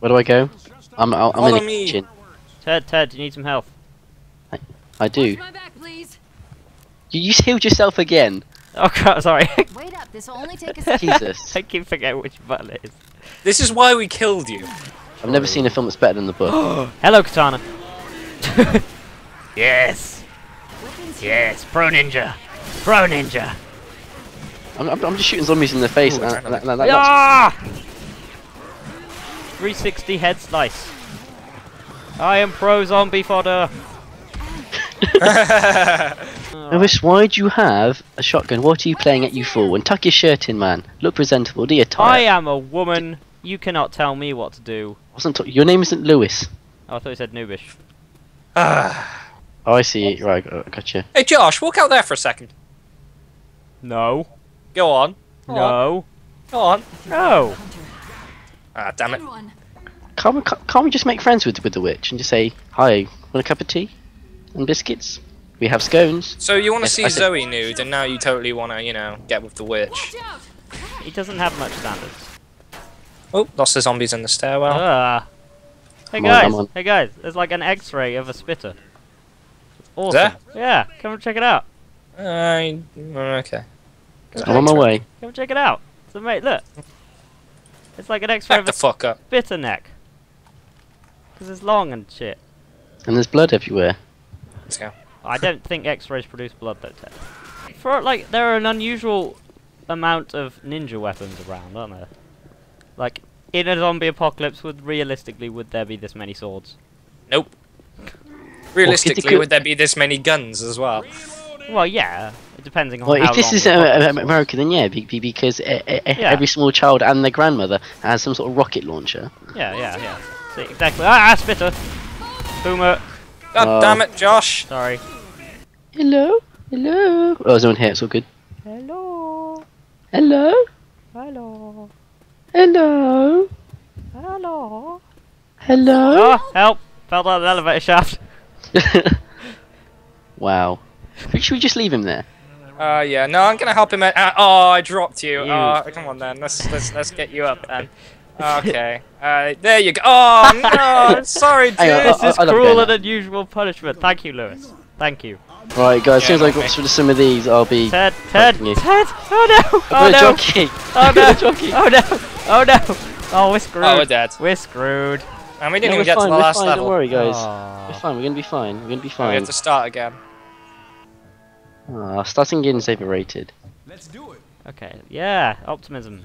Where do I go? I'm, I'm in Follow the me. kitchen. Ted, Ted, you need some health. I do. Back. You, you healed yourself again. Oh crap, sorry. Wait up. This will only take a second. Jesus. I keep forgetting which button it is. This is why we killed you. I've never seen a film that's better than the book. Hello, Katana. yes, yes, pro ninja, pro ninja. I'm, I'm, I'm just shooting zombies in the face. Ooh, and adrenaline. that- that- that's- Ah! 360 head slice. I am pro zombie fodder. Lewis, why do you have a shotgun? What are you playing at you for? And tuck your shirt in, man. Look presentable. Do your tie. I am a woman. You cannot tell me what to do. Wasn't your name isn't Lewis. Oh, I thought you said noobish. Ah. Oh, I see. Right, I gotcha. hey Josh, walk out there for a second. No. Go on. Go on. No. Go on. No. Ah, damn it. Can't we, can't can't we just make friends with with the witch and just say hi? Want a cup of tea and biscuits? We have scones. So you want to Yes, see I said- Zoe nude, and now you totally want to, you know, get with the witch. He doesn't have much standards. Oh, lost the zombies in the stairwell. Ah. Hey Come on, guys, come on. hey guys, there's like an X-ray of a spitter. It's awesome. There? Yeah, come and check it out. Uh, okay. I'm on my way. Come and check it out. So mate, look. It's like an X-ray Back of the a fuck up. spitter neck. Cause it's long and shit. And there's blood everywhere. Let's go. I don't think X-rays produce blood though, Ted. For like, there are an unusual amount of ninja weapons around, aren't there? Like, in a zombie apocalypse, would realistically would there be this many swords? Nope. Realistically, would there be this many guns as well? Well, yeah, depending on Well, how if this long is the uh, apocalypse was. America, then yeah, be, be- because uh, uh, Yeah. every small child and their grandmother has some sort of rocket launcher. Yeah, yeah, yeah. See, exactly. Ah, ah, spitter. Boomer. God Oh. damn it, Josh! Sorry. Hello, hello. Oh, there's no one here. It's all good. Hello. Hello, Hello. hello, Hello. hello. Oh, help! Fell down an elevator shaft. wow. Should we just leave him there? Uh, yeah, no, I'm gonna help him out. Uh, oh, I dropped you. You- Oh, come on then. Let's let's let's get you up then. Okay. Uh, there you go. Oh no, sorry, dude. On, This I- is I love cruel and unusual punishment. Thank you, Lewis. Thank you. Right, guys. as soon as Yeah, I got through some of these, I'll be. Ted, Ted, you. Ted! Oh no! Oh no! jockey. Oh I've got a no! jockey. Oh no! Oh no! Oh, we're screwed. Oh, we're dead. We're screwed. And we didn't we're even get fine. to the we're last fine. level. Don't worry, guys. Aw. We're fine. We're gonna be fine. We're gonna be Oh, we have to start again. Ah, starting again is overrated. Let's do it. Okay, yeah, optimism.